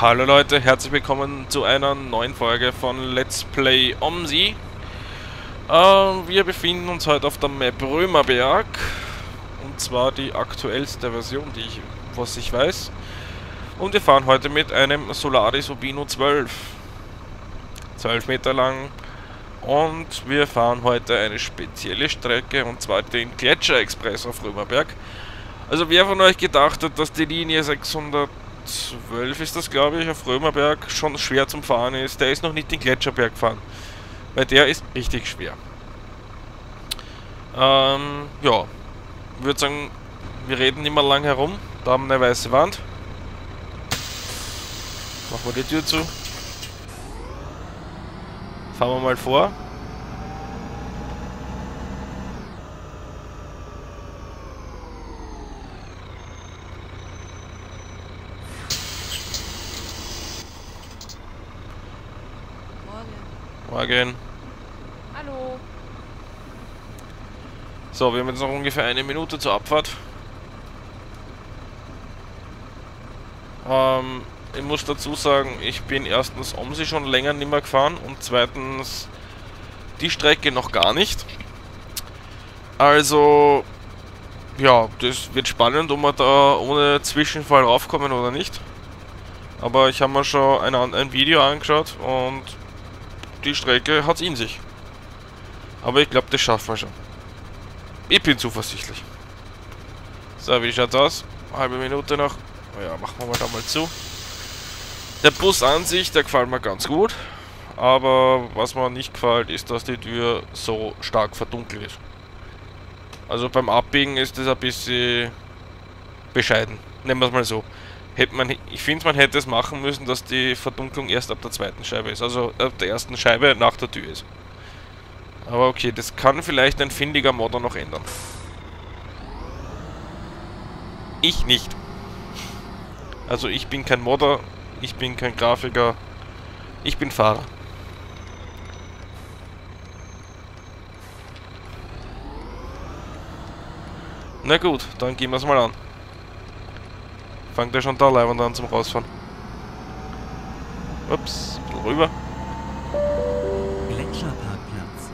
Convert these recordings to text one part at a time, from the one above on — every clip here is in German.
Hallo Leute, herzlich willkommen zu einer neuen Folge von Let's Play OMSI. Äh, wir befinden uns heute auf der Map Römerberg. Und zwar die aktuellste Version, die ich, was ich weiß. Und wir fahren heute mit einem Solaris Urbino 12. 12 Meter lang. Und wir fahren heute eine spezielle Strecke, und zwar den Gletscher Express auf Römerberg. Also wer von euch gedacht hat, dass die Linie 600 12 ist das, glaube ich, auf Römerberg schon schwer zum Fahren ist. Der ist noch nicht den Gletscherberg gefahren. Weil der ist richtig schwer. Ähm, ja. Ich würde sagen, wir reden nicht mehr lang herum. Da haben wir eine weiße Wand. Machen wir die Tür zu. Fahren wir mal vor. Morgen. Hallo. So, wir haben jetzt noch ungefähr eine Minute zur Abfahrt. Ähm, ich muss dazu sagen, ich bin erstens um sie schon länger nicht mehr gefahren und zweitens die Strecke noch gar nicht. Also, ja, das wird spannend, ob wir da ohne Zwischenfall raufkommen oder nicht. Aber ich habe mir schon ein, ein Video angeschaut und die Strecke hat es in sich. Aber ich glaube, das schaffen wir schon. Ich bin zuversichtlich. So, wie schaut's aus? Halbe Minute noch. Ja, machen wir mal da mal zu. Der Bus an sich, der gefällt mir ganz gut. Aber was mir nicht gefällt, ist, dass die Tür so stark verdunkelt ist. Also beim Abbiegen ist das ein bisschen bescheiden. Nehmen wir es mal so hätte man, ich finde, man hätte es machen müssen, dass die Verdunklung erst ab der zweiten Scheibe ist, also ab der ersten Scheibe nach der Tür ist. Aber okay, das kann vielleicht ein findiger Modder noch ändern. Ich nicht. Also ich bin kein Modder, ich bin kein Grafiker, ich bin Fahrer. Na gut, dann gehen wir es mal an. Fangt er schon da leibend an zum Rausfahren. Ups, rüber. Gletscherparkplatz.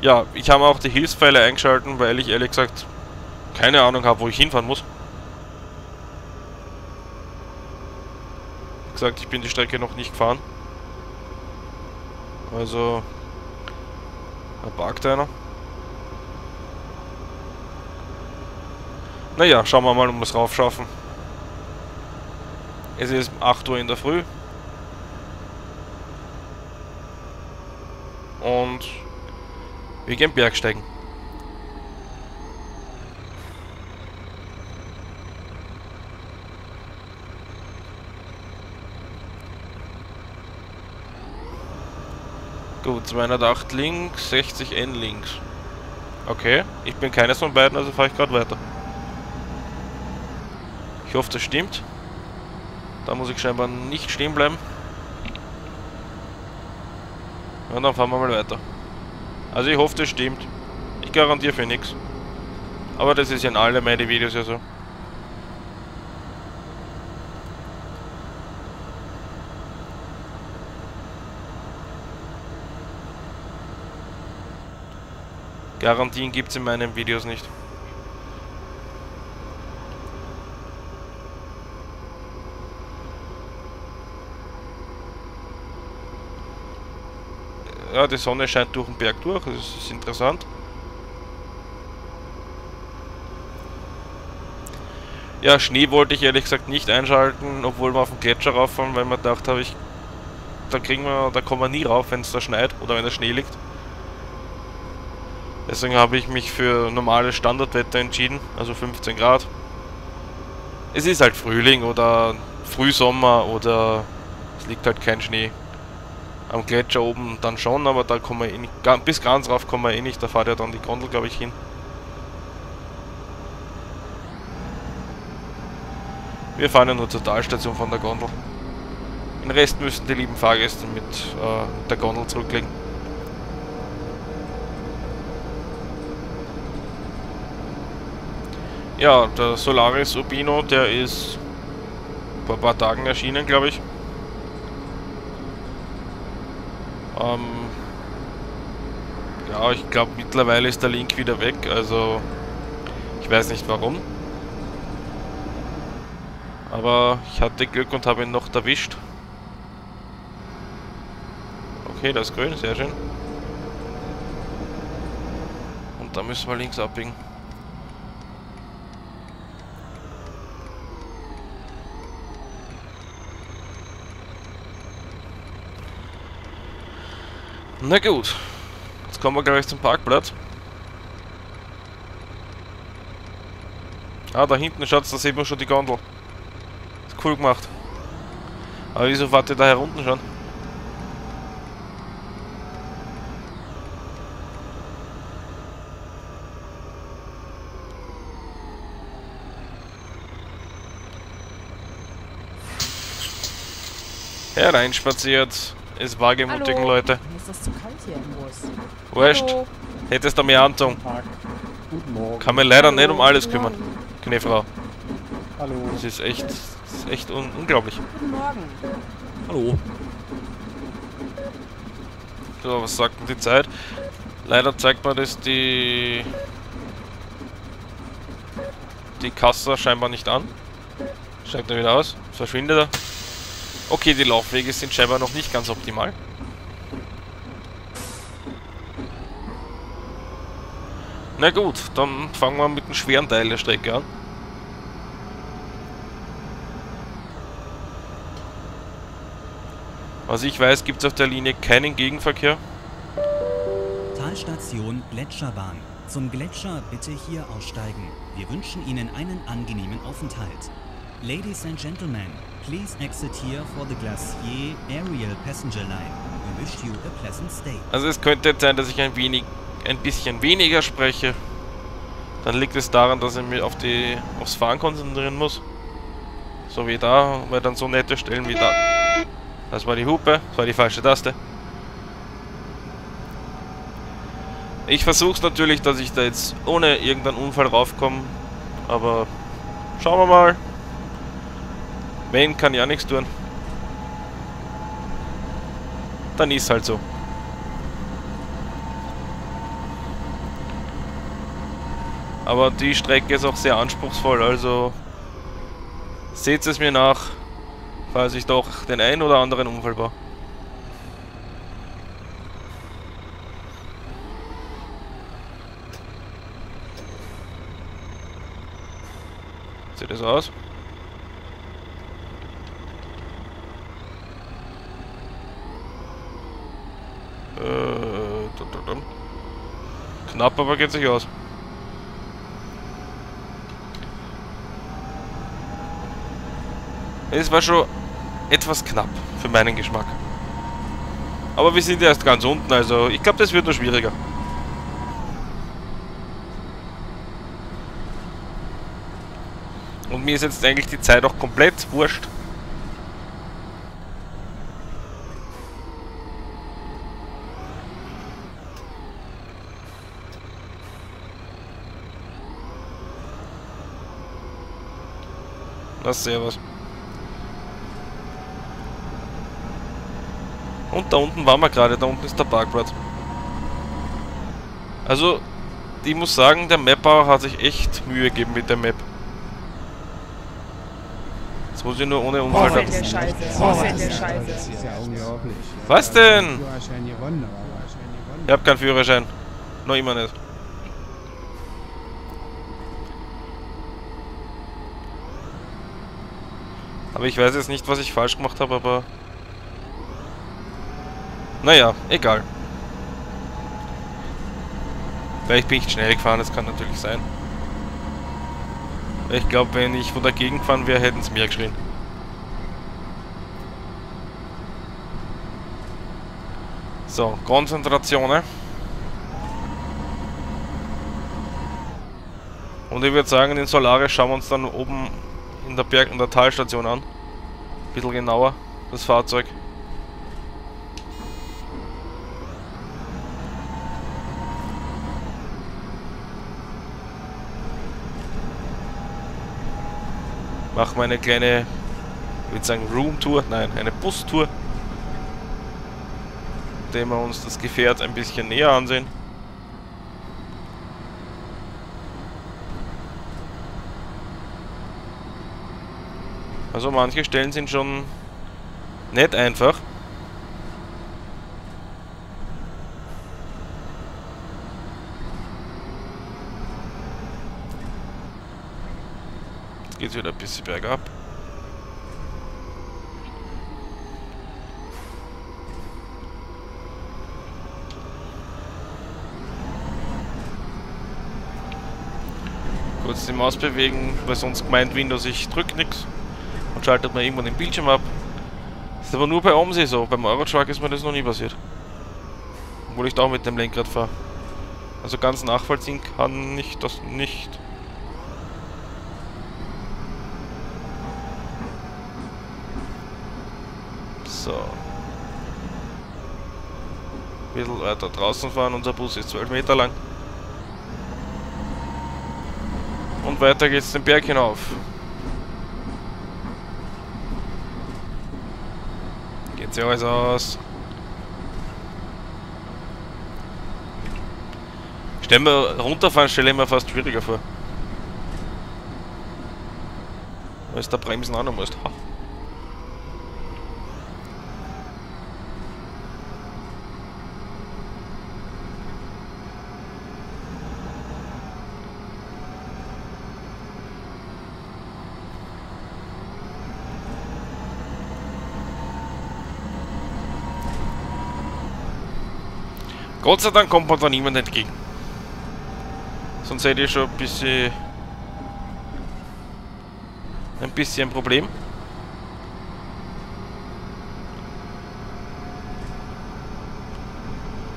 Ja, ich habe auch die Hilfspfeile eingeschalten, weil ich ehrlich gesagt keine Ahnung habe, wo ich hinfahren muss. Wie gesagt, ich bin die Strecke noch nicht gefahren. Also, da parkt einer. Naja, schauen wir mal, ob wir es raufschaffen. Es ist 8 Uhr in der Früh. Und wir gehen Bergsteigen. Gut, 208 links, 60 N links. Okay, ich bin keines von beiden, also fahre ich gerade weiter. Ich hoffe, das stimmt. Da muss ich scheinbar nicht stehen bleiben. Und dann fahren wir mal weiter. Also ich hoffe, das stimmt. Ich garantiere für nichts. Aber das ist ja in alle meine Videos ja so. Garantien gibt es in meinen Videos nicht. Ja, die Sonne scheint durch den Berg durch, das ist interessant. Ja, Schnee wollte ich ehrlich gesagt nicht einschalten, obwohl wir auf den Gletscher rauffahren, weil man gedacht habe, ich, da kriegen wir, da kommen wir nie rauf, wenn es da schneit oder wenn der Schnee liegt. Deswegen habe ich mich für normales Standardwetter entschieden, also 15 Grad. Es ist halt Frühling oder Frühsommer oder es liegt halt kein Schnee. Am Gletscher oben dann schon, aber da kommen wir eh nicht, bis ganz rauf kommen wir eh nicht, da fahrt ja dann die Gondel, glaube ich, hin. Wir fahren ja nur zur Talstation von der Gondel. Den Rest müssen die lieben Fahrgäste mit, äh, der Gondel zurücklegen. Ja, der Solaris Urbino, der ist vor ein paar Tagen erschienen, glaube ich. Ähm, ja, ich glaube mittlerweile ist der Link wieder weg, also ich weiß nicht warum. Aber ich hatte Glück und habe ihn noch erwischt. Okay, das ist grün, sehr schön. Und da müssen wir links abbiegen. Na gut. Jetzt kommen wir gleich zum Parkplatz. Ah, da hinten schaut's, da sieht man schon die Gondel. Ist cool gemacht. Aber wieso fahrt ihr da herunten schon? Hereinspaziert. Ist wagemutigen Hallo. Leute. Mir ist das zu kalt hier im Bus. Wurscht. Hättest du. Guten Morgen. Kann mir leider Hallo, nicht um alles kümmern. Knefrau. Hallo. Das ist echt, das ist echt un unglaublich. Guten Morgen. Hallo. So, was sagt denn die Zeit? Leider zeigt mir das die die Kasse scheinbar nicht an. Steigt er wieder aus. Verschwindet er. Okay, die Laufwege sind scheinbar noch nicht ganz optimal. Na gut, dann fangen wir mit dem schweren Teil der Strecke an. Was ich weiß, gibt es auf der Linie keinen Gegenverkehr. Talstation Gletscherbahn. Zum Gletscher bitte hier aussteigen. Wir wünschen Ihnen einen angenehmen Aufenthalt. Ladies and gentlemen, please exit here for the Glacier Aerial Passenger Line. We wish you a pleasant stay. Also es könnte jetzt sein, dass ich ein wenig, ein bisschen weniger spreche. Dann liegt es daran, dass ich mich auf die, aufs Fahren konzentrieren muss. So wie da, weil dann so nette Stellen wie da. Das war die Hupe, das war die falsche Taste. Ich versuche natürlich, dass ich da jetzt ohne irgendeinen Unfall raufkomme. Aber schauen wir mal. Wenn kann ja nichts tun. Dann ist halt so. Aber die Strecke ist auch sehr anspruchsvoll, also seht es mir nach, falls ich doch den einen oder anderen Unfall baue. Sieht das aus? Äh. Knapp, aber geht sich aus. Es war schon etwas knapp für meinen Geschmack. Aber wir sind erst ganz unten, also ich glaube, das wird nur schwieriger. Und mir ist jetzt eigentlich die Zeit auch komplett wurscht. Na, servus. Und da unten waren wir gerade, da unten ist der Parkplatz. Also, ich muss sagen, der Mapper hat sich echt Mühe gegeben mit der Map. Jetzt muss ich nur ohne Unfall... fällt da- der Scheiße. Oh, Oh, der das Scheiße. ist. Was denn? Ich hab keinen Führerschein. Noch immer nicht. Aber ich weiß jetzt nicht, was ich falsch gemacht habe, aber... Naja, egal. Vielleicht bin ich schnell gefahren, das kann natürlich sein. Ich glaube, wenn ich von der Gegend gefahren wäre, hätten sie mir geschrien. So, Konzentration. ne? Und ich würde sagen, den Solaris schauen wir uns dann oben in der Berg- und der Talstation an. Bisschen genauer, das Fahrzeug. Machen wir eine kleine, ich würde sagen Roomtour, nein, eine Bustour. Indem wir uns das Gefährt ein bisschen näher ansehen. Also manche Stellen sind schon nicht einfach. Jetzt geht's wieder ein bisschen bergab. Kurz die Maus bewegen, weil sonst meint Windows, ich drück nichts und schaltet man irgendwann den Bildschirm ab. Das ist aber nur bei Omsi so. Beim Eurotruck ist mir das noch nie passiert. Obwohl ich da auch mit dem Lenkrad fahre. Also ganz nachvollziehen kann ich das nicht. So. Ein bisschen weiter draußen fahren. Unser Bus ist 12 Meter lang. Und weiter geht's den Berg hinauf. Geht sich alles aus. Stell mir runterfahren, stelle ich mir fast schwieriger vor. Weil es da Bremsen auch noch musst. Ha. Gott sei Dank kommt man da niemand entgegen. Sonst hätte ich schon ein bisschen... Ein bisschen ein Problem.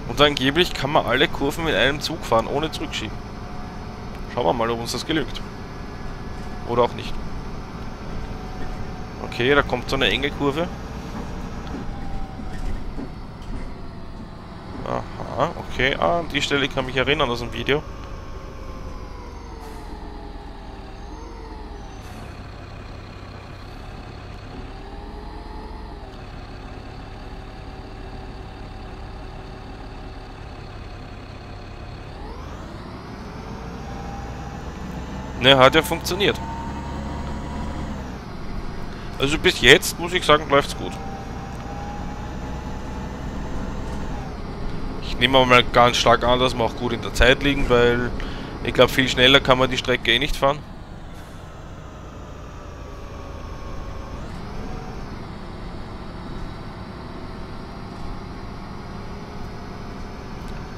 Und angeblich kann man alle Kurven mit einem Zug fahren, ohne zurückschieben. Schauen wir mal, ob uns das gelügt. Oder auch nicht. Okay, da kommt so eine enge Kurve. Aha, okay. Ah, an die Stelle kann mich erinnern aus dem Video. Ne, hat ja funktioniert. Also bis jetzt, muss ich sagen, läuft's gut. Nehme mal ganz stark an, dass wir auch gut in der Zeit liegen, weil ich glaube, viel schneller kann man die Strecke eh nicht fahren.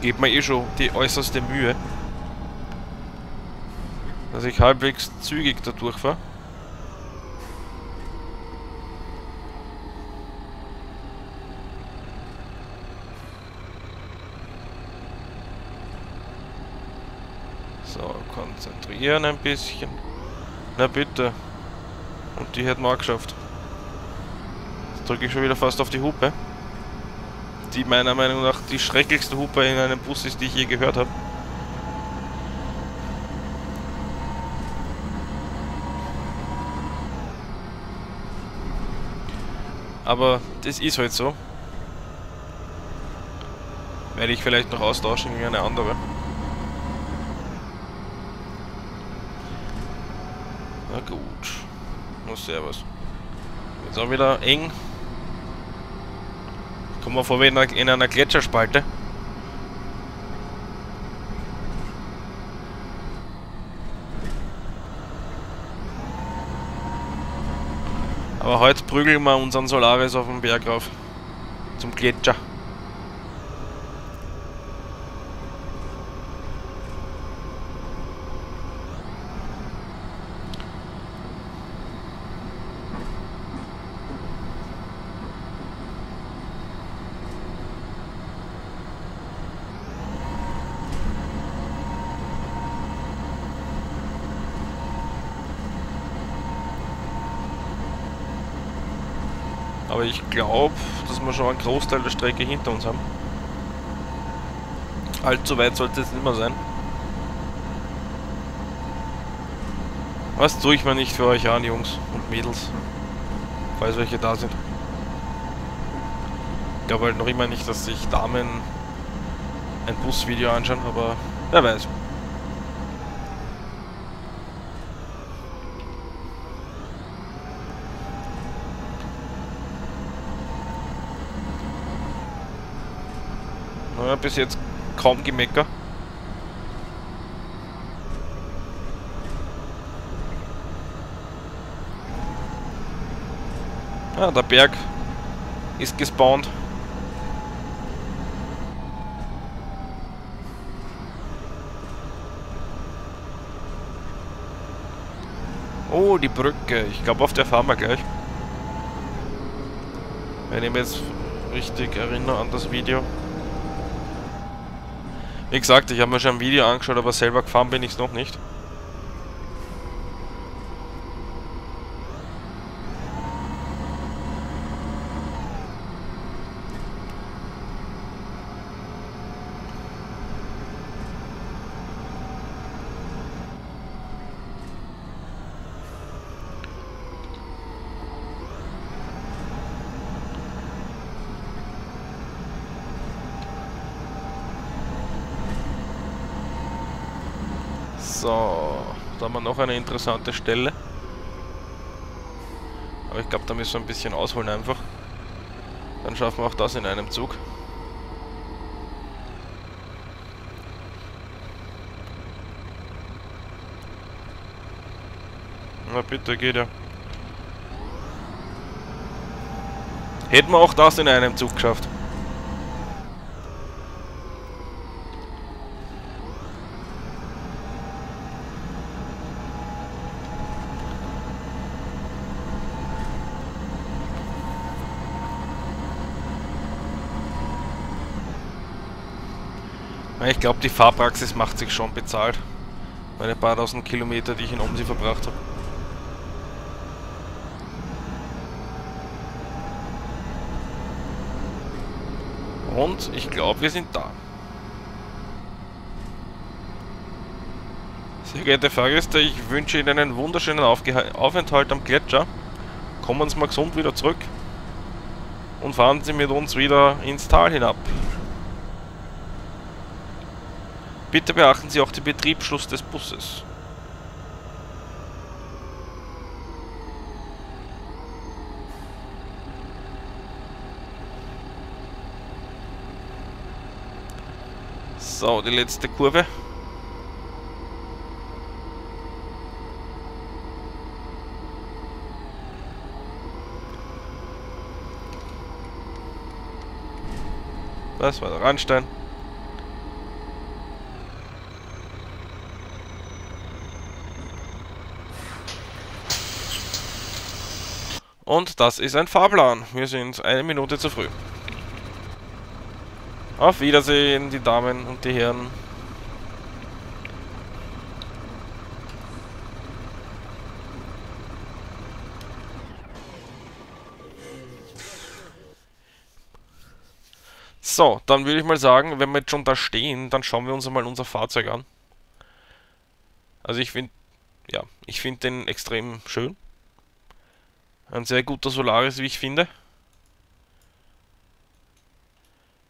Gebt mir eh schon die äußerste Mühe dass ich halbwegs zügig da durchfahre. So, konzentrieren ein bisschen. Na bitte. Und die hätten wir auch geschafft. Jetzt drücke ich schon wieder fast auf die Hupe. Die meiner Meinung nach die schrecklichste Hupe in einem Bus ist, die ich je gehört habe. Aber das ist halt so. Werde ich vielleicht noch austauschen gegen eine andere. Na gut. Na servus. Jetzt auch wieder eng. Kommen wir vor wie in einer, in einer Gletscherspalte. Aber heute prügeln wir unseren Solaris auf den Berg rauf. Zum Gletscher. Aber ich glaube, dass wir schon einen Großteil der Strecke hinter uns haben. Allzu weit sollte es nicht mehr sein. Was tue ich mir nicht für euch an, Jungs und Mädels? Falls welche da sind. Ich glaube halt noch immer nicht, dass sich Damen ein Busvideo anschauen, aber wer weiß. Naja, bis jetzt kaum Gemecker. Ah, der Berg ist gespawnt. Oh, die Brücke. Ich glaube, auf der fahren wir gleich. Wenn ich mich jetzt richtig erinnere an das Video. Wie gesagt, ich habe mir schon ein Video angeschaut, aber selber gefahren bin ich es noch nicht. So, da haben wir noch eine interessante Stelle. Aber ich glaube, da müssen wir ein bisschen ausholen einfach. Dann schaffen wir auch das in einem Zug. Na bitte, geht ja. Hätten wir auch das in einem Zug geschafft. Ich glaube, die Fahrpraxis macht sich schon bezahlt. Meine paar tausend Kilometer, die ich in Omsi verbracht habe. Und ich glaube, wir sind da. Sehr geehrte Fahrgäste, ich wünsche Ihnen einen wunderschönen Aufge Aufenthalt am Gletscher. Kommen Sie mal gesund wieder zurück. Und fahren Sie mit uns wieder ins Tal hinab. Bitte beachten Sie auch den Betriebsschluss des Busses. So, die letzte Kurve. Das war der Randstein. Und das ist ein Fahrplan. Wir sind eine Minute zu früh. Auf Wiedersehen, die Damen und die Herren. So, dann würde ich mal sagen, wenn wir jetzt schon da stehen, dann schauen wir uns einmal unser Fahrzeug an. Also ich finde, ja, ich finde den extrem schön. Ein sehr guter Solaris, wie ich finde.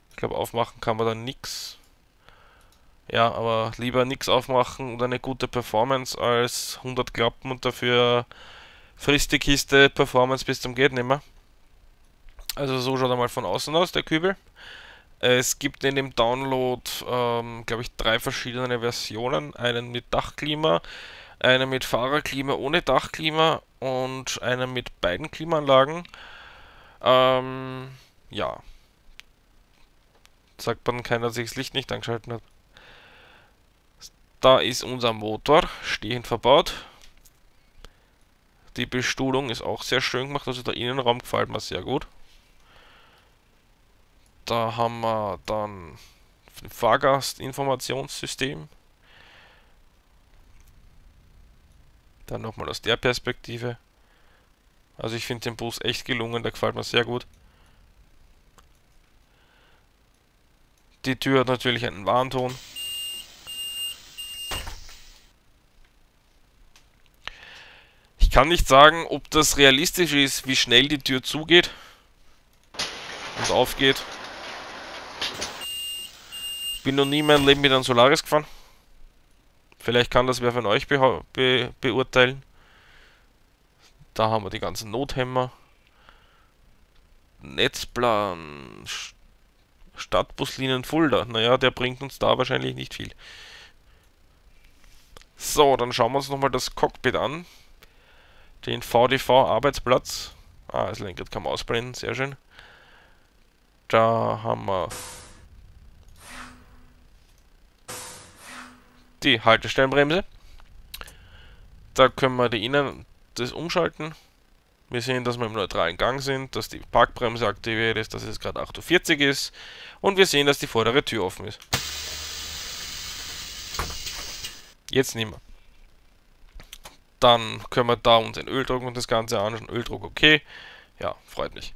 Ich glaube, aufmachen kann man dann nichts. Ja, aber lieber nichts aufmachen und eine gute Performance als 100 Klappen und dafür frisst die Kiste Performance bis zum geht nimmer. Also so schaut er mal von außen aus, der Kübel. Es gibt in dem Download, ähm, glaube ich, drei verschiedene Versionen. Einen mit Dachklima, einen mit Fahrerklima ohne Dachklima und einen mit beiden Klimaanlagen. Ähm, ja. Sagt man, keiner sich das Licht nicht angeschaltet hat. Da ist unser Motor stehend verbaut. Die Bestuhlung ist auch sehr schön gemacht, also der Innenraum gefällt mir sehr gut. Da haben wir dann Fahrgastinformationssystem. Dann nochmal aus der Perspektive. Also ich finde den Bus echt gelungen, der gefällt mir sehr gut. Die Tür hat natürlich einen Warnton. kann nicht sagen, ob das realistisch ist, wie schnell die Tür zugeht und aufgeht. Bin noch nie mein Leben mit einem Solaris gefahren. Vielleicht kann das wer von euch be be beurteilen. Da haben wir die ganzen Nothämmer. Netzplan. Stadtbuslinien Fulda. Naja, der bringt uns da wahrscheinlich nicht viel. So, dann schauen wir uns nochmal das Cockpit an. Den VDV-Arbeitsplatz. Ah, das Lenkrad kann man ausblenden, sehr schön. Da haben wir die Haltestellenbremse. Da können wir die Innen das umschalten. Wir sehen, dass wir im neutralen Gang sind, dass die Parkbremse aktiviert ist, dass es gerade 8.40 Uhr ist und wir sehen, dass die vordere Tür offen ist. Jetzt nicht mehr. Dann können wir da uns den Öldruck und das Ganze anschauen. Öldruck okay. Ja, freut mich.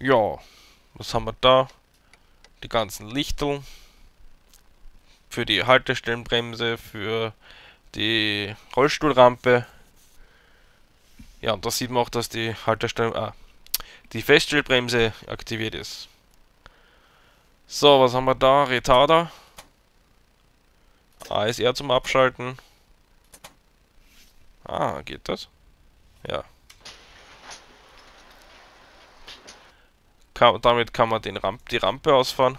Ja, was haben wir da? Die ganzen Lichteln. Für die Haltestellenbremse, für die Rollstuhlrampe. Ja, und da sieht man auch, dass die Haltestellen, ah, die Feststellbremse aktiviert ist. So, was haben wir da? Retarder. ASR zum Abschalten. Ah, geht das? Ja. Kann, damit kann man den Ramp, die Rampe ausfahren.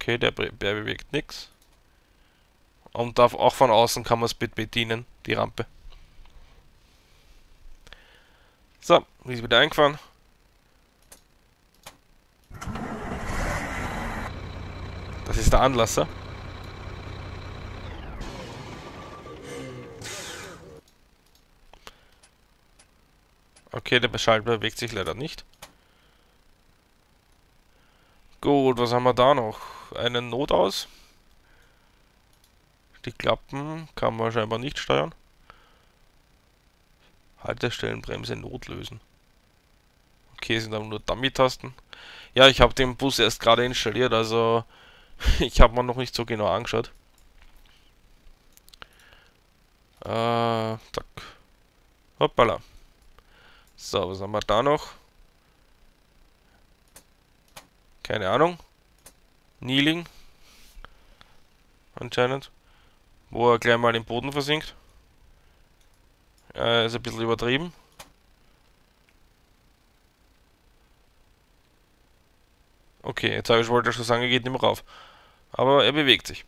Okay, der, der bewegt nichts. Und darf auch von außen kann man es bedienen, die Rampe. So, ist wieder eingefahren. Das ist der Anlasser. Okay, der Schalter bewegt sich leider nicht. Gut, was haben wir da noch? Einen Notaus. Die Klappen kann man scheinbar nicht steuern. Haltestellenbremse notlösen. Okay, sind aber nur Dummy-Tasten. Ja, ich habe den Bus erst gerade installiert, also ich habe mir noch nicht so genau angeschaut. Äh, zack. Hoppala. So, was haben wir da noch? Keine Ahnung. Kneeling. Anscheinend. Wo er gleich mal im Boden versinkt. Äh, ist ein bisschen übertrieben. Okay, jetzt habe ich wollte schon sagen, er geht nicht mehr rauf. Aber er bewegt sich.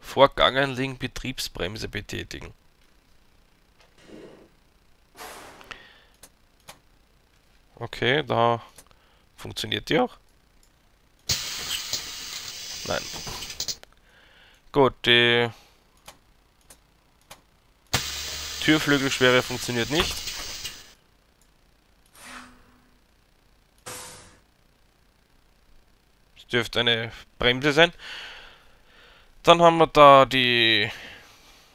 Vor Ganganlegen Betriebsbremse betätigen. Okay, da funktioniert die auch. Nein. Gut, die Türflügelschwere funktioniert nicht. Es dürfte eine Bremse sein. Dann haben wir da die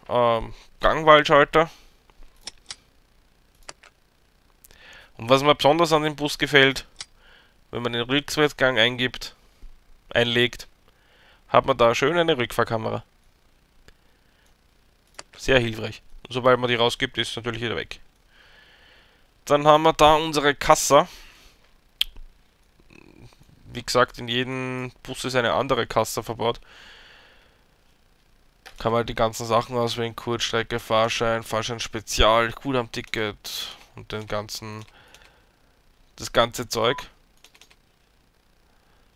ähm, Gangwahlschalter. Und was mir besonders an dem Bus gefällt, wenn man den Rückwärtsgang eingibt, einlegt, hat man da schön eine Rückfahrkamera. Sehr hilfreich. Und sobald man die rausgibt, ist natürlich wieder weg. Dann haben wir da unsere Kassa. Wie gesagt, in jedem Bus ist eine andere Kasse verbaut. Kann man die ganzen Sachen auswählen, Kurzstrecke, Fahrschein, Fahrschein Spezial, Ticket und den ganzen, das ganze Zeug.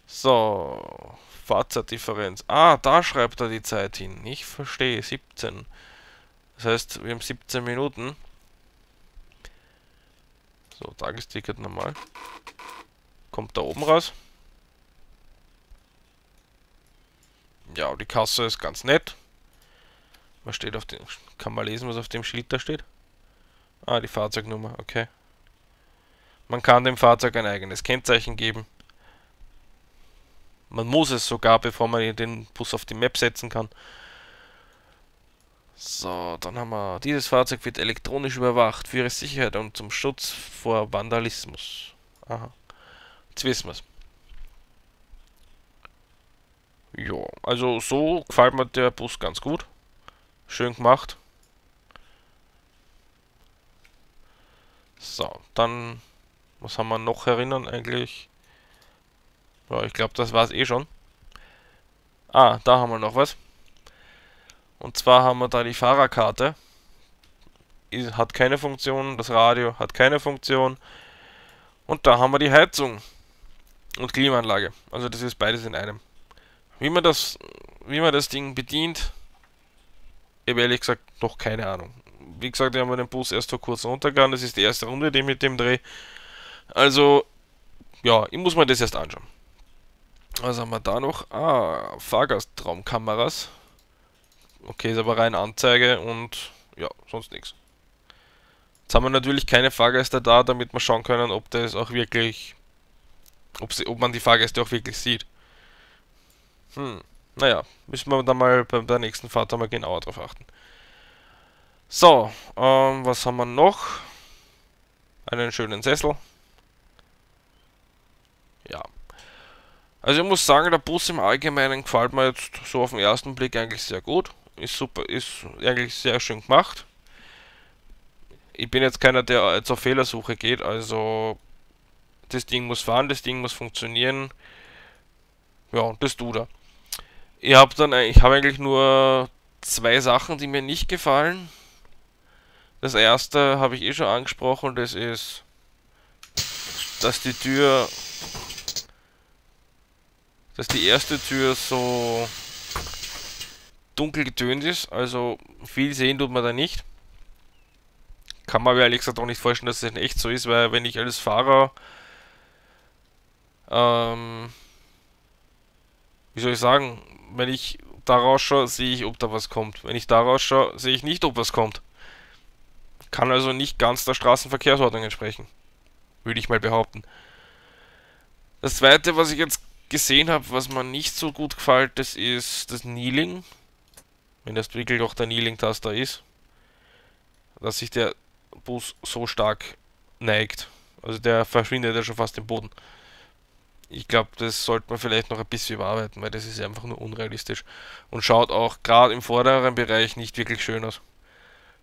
So, Fahrzeit-Differenz. Ah, da schreibt er die Zeit hin. Ich verstehe, 17. Das heißt, wir haben 17 Minuten. So, Tagesticket normal. Kommt da oben raus. Ja, die Kasse ist ganz nett. Was steht auf dem... Kann man lesen, was auf dem Schild da steht? Ah, die Fahrzeugnummer, okay. Man kann dem Fahrzeug ein eigenes Kennzeichen geben. Man muss es sogar, bevor man den Bus auf die Map setzen kann. So, dann haben wir, dieses Fahrzeug wird elektronisch überwacht für ihre Sicherheit und zum Schutz vor Vandalismus. Aha. Jetzt wissen wir es. also so gefällt mir der Bus ganz gut. Schön gemacht. So, dann, was haben wir noch erinnern eigentlich? Ja, ich glaube, das war es eh schon. Ah, da haben wir noch was. Und zwar haben wir da die Fahrerkarte. Hat keine Funktion, das Radio hat keine Funktion. Und da haben wir die Heizung und Klimaanlage. Also das ist beides in einem. Wie man das, wie man das Ding bedient, ich habe ehrlich gesagt noch keine Ahnung. Wie gesagt, wir haben den Bus erst vor kurzem runtergegangen. Das ist die erste Runde, die ich mit dem Dreh. Also, ja, ich muss mir das erst anschauen. Was haben wir da noch? Ah, Fahrgastraumkameras. Okay, ist aber rein Anzeige und ja, sonst nichts. Jetzt haben wir natürlich keine Fahrgäste da, damit wir schauen können, ob das auch wirklich, ob, sie, ob man die Fahrgäste auch wirklich sieht. Hm, naja, müssen wir dann mal bei der nächsten Fahrt einmal genauer drauf achten. So, ähm, was haben wir noch? Einen schönen Sessel. Ja. Also ich muss sagen, der Bus im Allgemeinen gefällt mir jetzt so auf den ersten Blick eigentlich sehr gut. Ist super, ist eigentlich sehr schön gemacht. Ich bin jetzt keiner, der auf Fehlersuche geht, also das Ding muss fahren, das Ding muss funktionieren. Ja, das tut er. Ich habe dann, ich habe eigentlich nur zwei Sachen, die mir nicht gefallen. Das erste habe ich eh schon angesprochen, das ist, dass die Tür, dass die erste Tür so dunkel getönt ist, also viel sehen tut man da nicht. Kann man aber ehrlich gesagt auch nicht vorstellen, dass es in echt so ist, weil wenn ich als Fahrer, ähm, wie soll ich sagen, wenn ich da rausschaue, sehe ich, ob da was kommt. Wenn ich da rausschaue, sehe ich nicht, ob was kommt. Kann also nicht ganz der Straßenverkehrsordnung entsprechen. Würde ich mal behaupten. Das zweite, was ich jetzt gesehen habe, was mir nicht so gut gefällt, das ist das Kneeling. Wenn das wirklich auch der Kneeling-Taster ist. Dass sich der Bus so stark neigt. Also der verschwindet ja schon fast im Boden. Ich glaube, das sollte man vielleicht noch ein bisschen überarbeiten, weil das ist einfach nur unrealistisch. Und schaut auch gerade im vorderen Bereich nicht wirklich schön aus.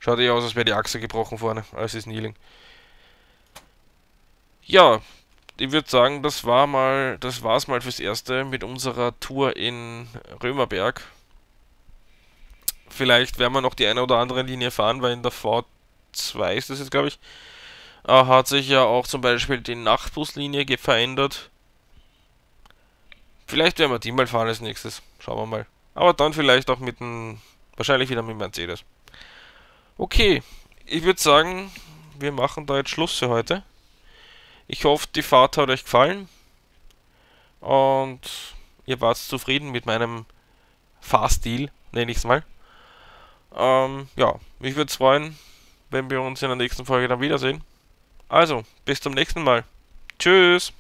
Schaut eher aus, als wäre die Achse gebrochen vorne, als ist Kneeling. Ja, ich würde sagen, das war mal, das war's mal fürs Erste mit unserer Tour in Römerberg. Vielleicht werden wir noch die eine oder andere Linie fahren, weil in der V2 ist das jetzt, glaube ich, äh, hat sich ja auch zum Beispiel die Nachtbuslinie verändert. Vielleicht werden wir die mal fahren als nächstes. Schauen wir mal. Aber dann vielleicht auch mit dem, wahrscheinlich wieder mit Mercedes. Okay, ich würde sagen, wir machen da jetzt Schluss für heute. Ich hoffe, die Fahrt hat euch gefallen. Und ihr wart zufrieden mit meinem Fahrstil, nenne ich es mal. Ähm, ja, mich würde es freuen, wenn wir uns in der nächsten Folge dann wiedersehen. Also, bis zum nächsten Mal. Tschüss.